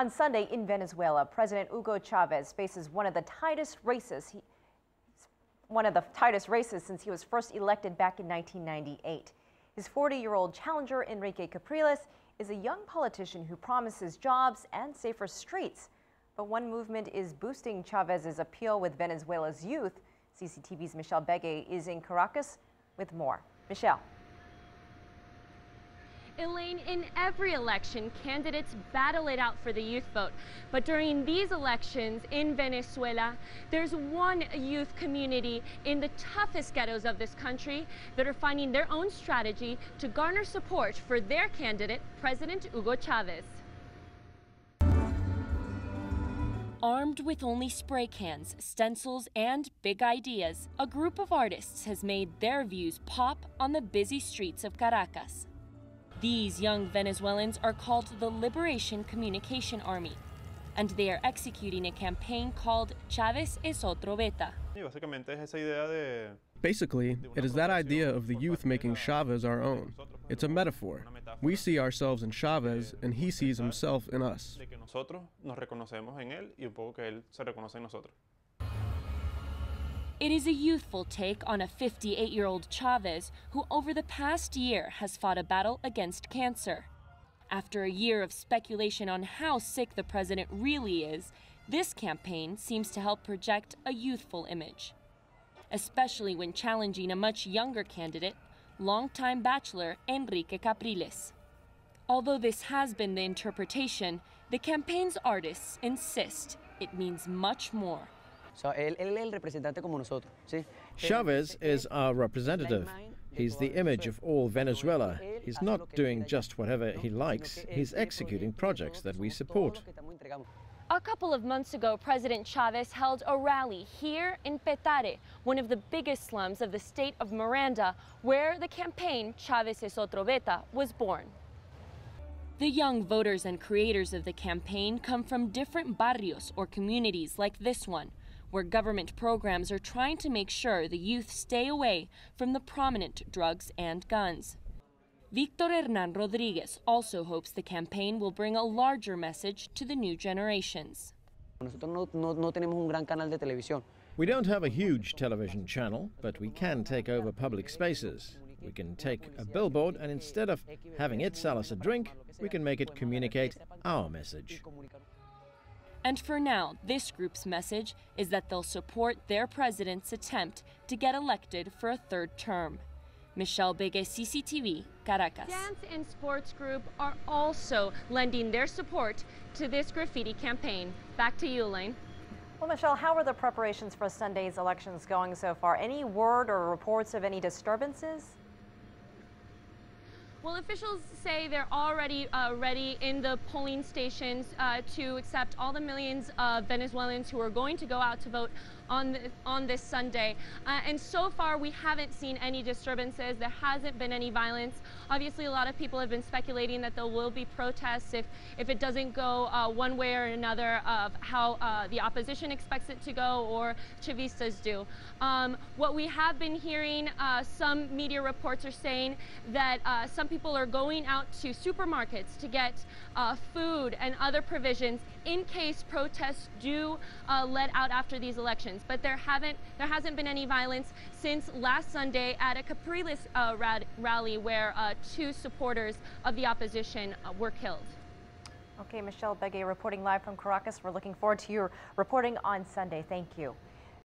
On Sunday in Venezuela, President Hugo Chavez faces one of the tightest races. He, one of the tightest races since he was first elected back in 1998. His 40-year-old challenger, Enrique Capriles, is a young politician who promises jobs and safer streets. But one movement is boosting Chavez's appeal with Venezuela's youth. CCTV's Michelle Begue is in Caracas with more. Michelle. Elaine, in every election, candidates battle it out for the youth vote. But during these elections in Venezuela, there's one youth community in the toughest ghettos of this country that are finding their own strategy to garner support for their candidate, President Hugo Chavez. Armed with only spray cans, stencils, and big ideas, a group of artists has made their views pop on the busy streets of Caracas. These young Venezuelans are called the Liberation Communication Army, and they are executing a campaign called Chavez es otro beta. Basically, it is that idea of the youth making Chavez our own. It's a metaphor. We see ourselves in Chavez, and he sees himself in us. It is a youthful take on a 58 year old Chavez who, over the past year, has fought a battle against cancer. After a year of speculation on how sick the president really is, this campaign seems to help project a youthful image, especially when challenging a much younger candidate, longtime bachelor Enrique Capriles. Although this has been the interpretation, the campaign's artists insist it means much more. Chavez is our representative. He's the image of all Venezuela. He's not doing just whatever he likes, he's executing projects that we support. A couple of months ago, President Chavez held a rally here in Petare, one of the biggest slums of the state of Miranda, where the campaign Chavez es otro beta was born. The young voters and creators of the campaign come from different barrios or communities like this one, where government programs are trying to make sure the youth stay away from the prominent drugs and guns. Victor Hernan Rodriguez also hopes the campaign will bring a larger message to the new generations. We don't have a huge television channel, but we can take over public spaces. We can take a billboard and instead of having it sell us a drink, we can make it communicate our message. And for now, this group's message is that they'll support their president's attempt to get elected for a third term. Michelle Begue, CCTV, Caracas. Dance and Sports Group are also lending their support to this graffiti campaign. Back to you, Elaine. Well, Michelle, how are the preparations for Sunday's elections going so far? Any word or reports of any disturbances? Well, officials say they're already uh, ready in the polling stations uh, to accept all the millions of Venezuelans who are going to go out to vote on, the, on this Sunday. Uh, and so far, we haven't seen any disturbances. There hasn't been any violence. Obviously, a lot of people have been speculating that there will be protests if, if it doesn't go uh, one way or another of how uh, the opposition expects it to go or Chavistas do. Um, what we have been hearing, uh, some media reports are saying that some people are going out to supermarkets to get uh, food and other provisions in case protests do let out after these elections but there haven't there hasn't been any violence since last Sunday at a Capriles uh, rally where uh, two supporters of the opposition uh, were killed. Okay, Michelle Begue reporting live from Caracas. We're looking forward to your reporting on Sunday. Thank you.